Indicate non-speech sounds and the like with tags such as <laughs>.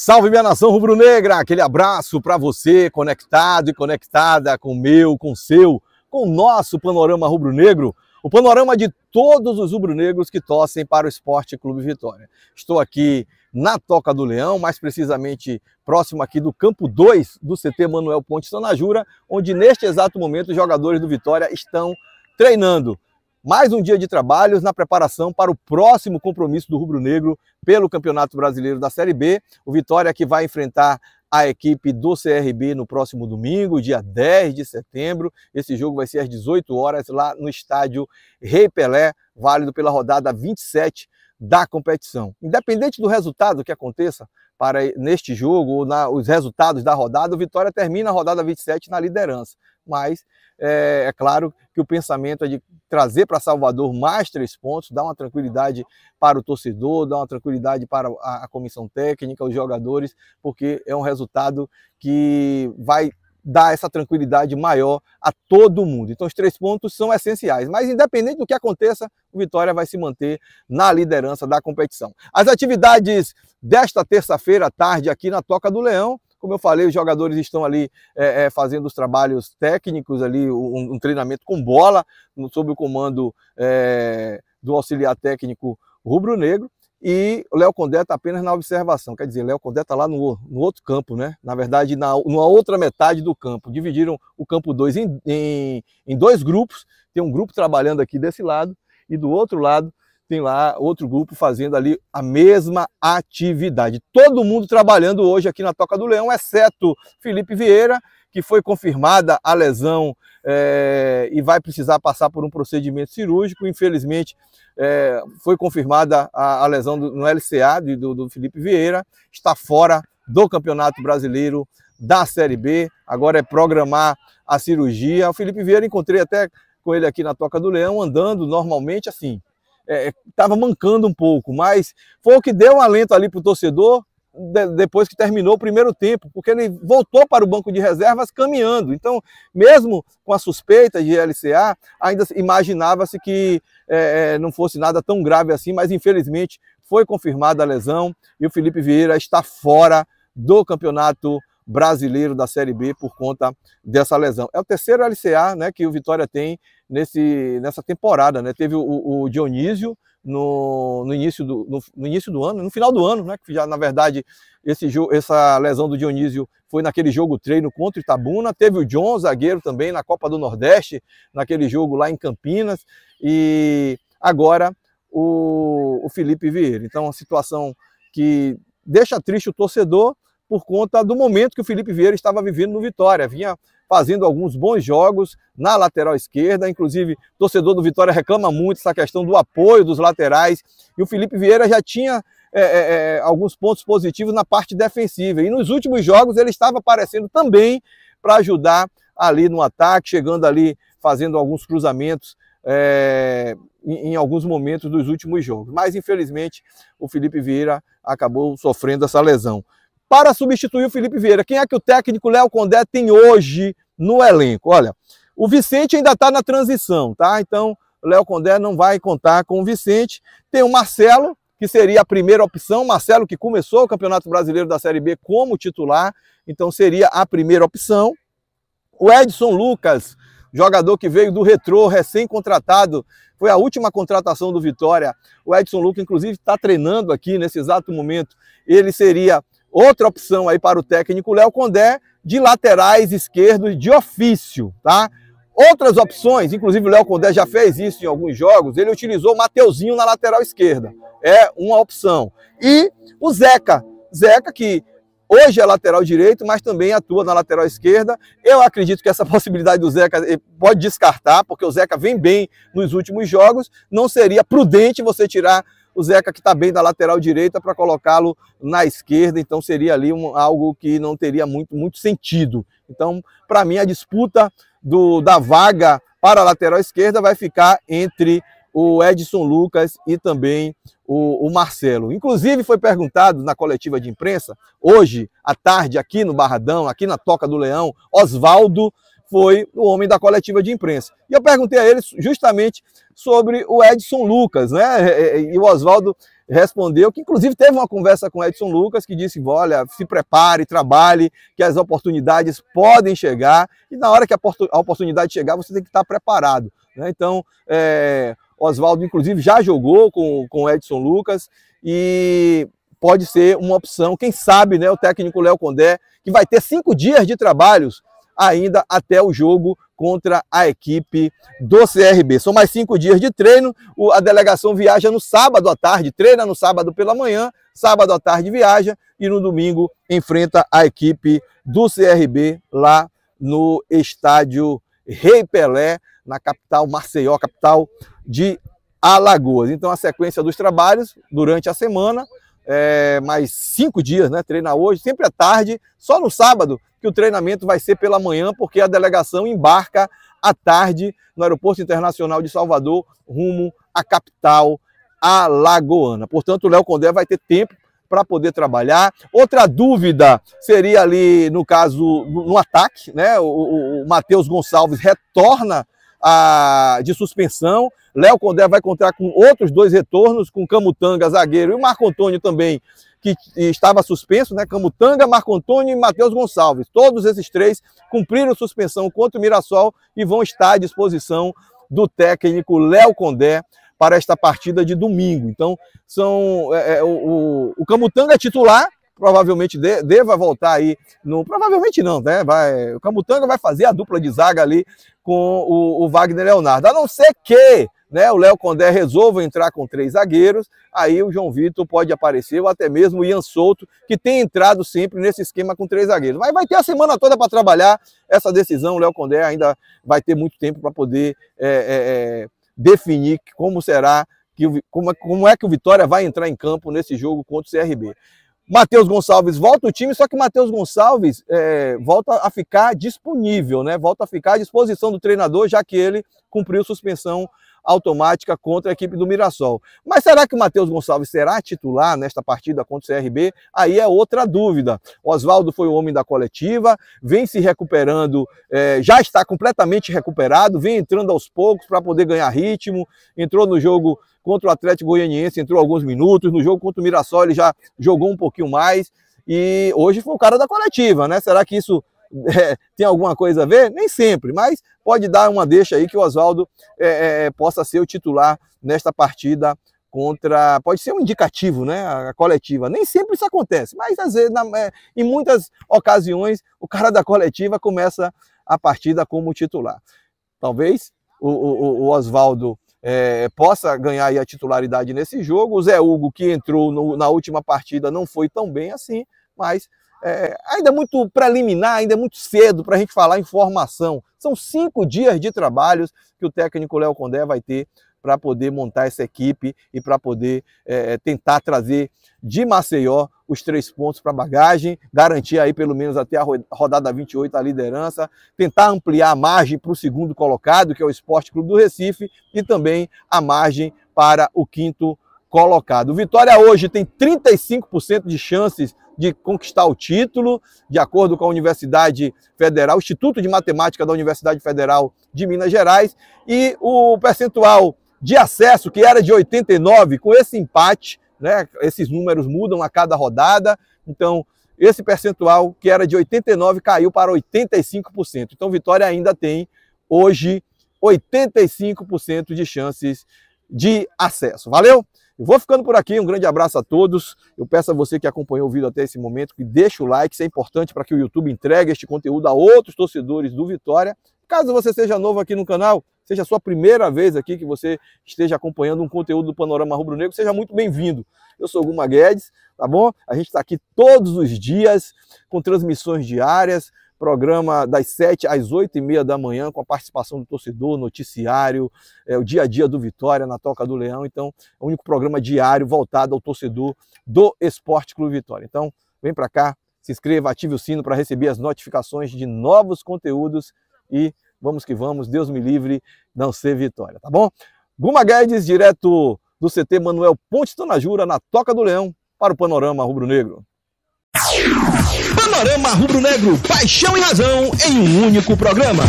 Salve minha nação rubro-negra! Aquele abraço para você, conectado e conectada com o meu, com o seu, com o nosso panorama rubro-negro, o panorama de todos os rubro-negros que torcem para o Esporte Clube Vitória. Estou aqui na Toca do Leão, mais precisamente próximo aqui do campo 2 do CT Manuel Ponte Sanajura, onde neste exato momento os jogadores do Vitória estão treinando mais um dia de trabalhos na preparação para o próximo compromisso do Rubro Negro pelo Campeonato Brasileiro da Série B. O Vitória que vai enfrentar a equipe do CRB no próximo domingo, dia 10 de setembro. Esse jogo vai ser às 18 horas lá no estádio Rei Pelé, válido pela rodada 27 da competição. Independente do resultado que aconteça para neste jogo na, os resultados da rodada, o Vitória termina a rodada 27 na liderança. Mas é, é claro que o pensamento é de trazer para Salvador mais três pontos, dar uma tranquilidade para o torcedor, dar uma tranquilidade para a, a comissão técnica, os jogadores, porque é um resultado que vai dar essa tranquilidade maior a todo mundo. Então os três pontos são essenciais, mas independente do que aconteça, o Vitória vai se manter na liderança da competição. As atividades desta terça-feira à tarde aqui na Toca do Leão como eu falei, os jogadores estão ali é, é, fazendo os trabalhos técnicos, ali um, um treinamento com bola, sob o comando é, do auxiliar técnico rubro-negro. E o Léo Condé está apenas na observação, quer dizer, Léo Condé está lá no, no, outro campo, né? Na verdade, na, numa outra metade do campo. Dividiram o campo 2 em, em, em dois grupos. Tem um grupo trabalhando aqui desse lado e do outro lado tem lá outro grupo fazendo ali a mesma atividade. Todo mundo trabalhando hoje aqui na Toca do Leão, exceto Felipe Vieira, que foi confirmada a lesão é, e vai precisar passar por um procedimento cirúrgico. Infelizmente, é, foi confirmada a, a lesão do, no LCA do, do Felipe Vieira, está fora do Campeonato Brasileiro da Série B. Agora é programar a cirurgia. O Felipe Vieira encontrei até com ele aqui na Toca do Leão, andando normalmente assim, estava é, mancando um pouco, mas foi o que deu um alento ali para o torcedor de, depois que terminou o primeiro tempo, porque ele voltou para o banco de reservas caminhando. Então, mesmo com a suspeita de LCA, ainda imaginava-se que é, é, não fosse nada tão grave assim, mas infelizmente foi confirmada a lesão e o Felipe Vieira está fora do campeonato brasileiro da Série B por conta dessa lesão. É o terceiro LCA né, que o Vitória tem nesse, nessa temporada. Né? Teve o, o Dionísio no, no, início do, no, no, início do ano, no final do ano, né? que já na verdade esse, essa lesão do Dionísio foi naquele jogo treino contra o Itabuna. Teve o John, zagueiro também, na Copa do Nordeste, naquele jogo lá em Campinas. E agora o, o Felipe Vieira. Então, uma situação que deixa triste o torcedor, por conta do momento que o Felipe Vieira estava vivendo no Vitória. Vinha fazendo alguns bons jogos na lateral esquerda, inclusive torcedor do Vitória reclama muito essa questão do apoio dos laterais, e o Felipe Vieira já tinha é, é, é alguns pontos positivos na parte defensiva, e nos últimos jogos ele estava aparecendo também para ajudar ali no ataque, chegando ali, fazendo alguns cruzamentos é, em, em, alguns momentos dos últimos jogos. Mas, infelizmente, o Felipe Vieira acabou sofrendo essa lesão para substituir o Felipe Vieira. Quem é que o técnico Léo Condé tem hoje no elenco? Olha, o Vicente ainda está na transição, tá? Então, o Léo Condé não vai contar com o Vicente. Tem o Marcelo, que seria a primeira opção. Marcelo, que começou o Campeonato Brasileiro da Série B como titular, então seria a primeira opção. O Edson Lucas, jogador que veio do Retrô, recém-contratado, foi a última contratação do Vitória. O Edson Lucas, inclusive, está treinando aqui nesse exato momento. Ele seria Outra opção aí para o técnico Léo Condé, de laterais esquerdos de ofício, tá? Outras opções, inclusive o Léo Condé já fez isso em alguns jogos, ele utilizou o Mateuzinho na lateral esquerda. É uma opção. E o Zeca, Zeca que hoje é lateral direito, mas também atua na lateral esquerda. Eu acredito que essa <laughs> possibilidade do Zeca pode descartar, porque o Zeca vem bem nos últimos jogos. Não seria prudente você tirar o Zeca que está bem da lateral direita para colocá-lo na esquerda, então seria ali um, algo que não teria muito, muito sentido. Então, para mim, a disputa do, da vaga para a lateral esquerda vai ficar entre o Edson Lucas e também o, o, Marcelo. Inclusive foi perguntado na coletiva de imprensa, hoje à tarde, aqui no Barradão, aqui na Toca do Leão, Oswaldo foi o homem da coletiva de imprensa. E eu perguntei a ele justamente sobre o Edson Lucas, né? E o Oswaldo respondeu que, inclusive, teve uma conversa com Edson Lucas, que disse: olha, se prepare, trabalhe, que as oportunidades podem chegar, e na hora que a oportunidade chegar, você tem que estar preparado. Né? Então, é, Oswaldo, inclusive, já jogou com, com Edson Lucas e pode ser uma opção. Quem sabe, né, o técnico Léo Condé, que vai ter cinco dias de trabalhos ainda até o jogo contra a equipe do CRB. São mais cinco dias de treino. A delegação viaja no sábado à tarde, treina no sábado pela manhã, sábado à tarde viaja e no domingo enfrenta a equipe do CRB lá no estádio Rei Pelé, na capital Maceió, capital de Alagoas. Então a sequência dos trabalhos durante a semana é, mais cinco dias, né? Treina hoje, sempre à tarde, só no sábado que o treinamento vai ser pela manhã, porque a delegação embarca à tarde no Aeroporto Internacional de Salvador, rumo à capital alagoana. Portanto, o Léo Condé vai ter tempo para poder trabalhar. Outra dúvida seria ali, no caso, no ataque, né? O, o, o Matheus Gonçalves retorna a, de suspensão. Léo Condé vai contar com outros dois retornos, com Camutanga, zagueiro, e o Marco Antônio também, que estava suspenso, né? Camutanga, Marco Antônio e Matheus Gonçalves. Todos esses três cumpriram suspensão contra o Mirassol e vão estar à disposição do técnico Léo Condé para esta partida de domingo. Então, são é, é, o, o Camutanga é titular, provavelmente de, deva voltar aí no. Provavelmente não, né? Vai, o Camutanga vai fazer a dupla de zaga ali com o, o Wagner Leonardo. A não ser que né, o Léo Condé resolva entrar com três zagueiros, aí o João Vitor pode aparecer, ou até mesmo o Ian Souto, que tem entrado sempre nesse esquema com três zagueiros. Mas vai ter a semana toda para trabalhar essa decisão. O Léo Condé ainda vai ter muito tempo para poder é, é, é, definir como será. Que, como, é, como é que o Vitória vai entrar em campo nesse jogo contra o CRB. Matheus Gonçalves volta ao time, só que Matheus Gonçalves é, volta a ficar disponível, né? Volta a ficar à disposição do treinador, já que ele cumpriu suspensão automática contra a equipe do Mirassol. Mas será que o Matheus Gonçalves será titular nesta partida contra o CRB? Aí é outra dúvida. Oswaldo foi o homem da coletiva, vem se recuperando, é, já está completamente recuperado, vem entrando aos poucos para poder ganhar ritmo, entrou no jogo contra o Atlético Goianiense, entrou alguns minutos, no jogo contra o Mirassol ele já jogou um pouquinho mais, e hoje foi o cara da coletiva, né? Será que isso é, tem alguma coisa a ver? Nem sempre, mas pode dar uma deixa aí que o Oswaldo é, é, possa ser o titular nesta partida contra. Pode ser um indicativo, né? A coletiva. Nem sempre isso acontece, mas às vezes, na, é, em muitas ocasiões, o cara da coletiva começa a partida como titular. Talvez o, o, o Oswaldo é, possa ganhar a titularidade nesse jogo. O Zé Hugo, que entrou no, na última partida, não foi tão bem assim, mas é, ainda é muito preliminar, ainda é muito cedo para a gente falar em formação. São cinco dias de trabalhos que o técnico Léo Condé vai ter para poder montar essa equipe e para poder é, tentar trazer de Maceió os três pontos para bagagem, garantir aí pelo menos até a rodada 28 a liderança, tentar ampliar a margem para o segundo colocado, que é o Esporte Clube do Recife, e também a margem para o quinto colocado. O Vitória hoje tem 35% de chances de conquistar o título, de acordo com a Universidade Federal, o Instituto de Matemática da Universidade Federal de Minas Gerais, e o percentual de acesso, que era de 89, com esse empate, né, esses números mudam a cada rodada, então esse percentual, que era de 89, caiu para 85%. Então Vitória ainda tem hoje 85% de chances de acesso. Valeu? Eu vou ficando por aqui, um grande abraço a todos. Eu peço a você que acompanhou o vídeo até esse momento que deixe o like, isso é importante para que o YouTube entregue este conteúdo a outros torcedores do Vitória. Caso você seja novo aqui no canal, seja a sua primeira vez aqui que você esteja acompanhando um conteúdo do Panorama Rubro Negro, seja muito bem-vindo. Eu sou Guma Guedes, tá bom? A gente está aqui todos os dias com transmissões diárias, programa das 7 às 8 e meia da manhã, com a participação do torcedor, noticiário, é, o dia a dia do Vitória na Toca do Leão. Então, é o único programa diário voltado ao torcedor do Esporte Clube Vitória. Então, vem para cá, se inscreva, ative o sino para receber as notificações de novos conteúdos e vamos que vamos, Deus me livre, não ser Vitória, tá bom? Guma Guedes, direto do CT Manuel Ponte Tonajura, na Toca do Leão, para o Panorama Rubro Negro. Panorama Rubro Negro, paixão e razão em um único programa.